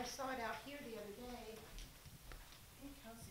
I saw it out here the other day. I think Kelsey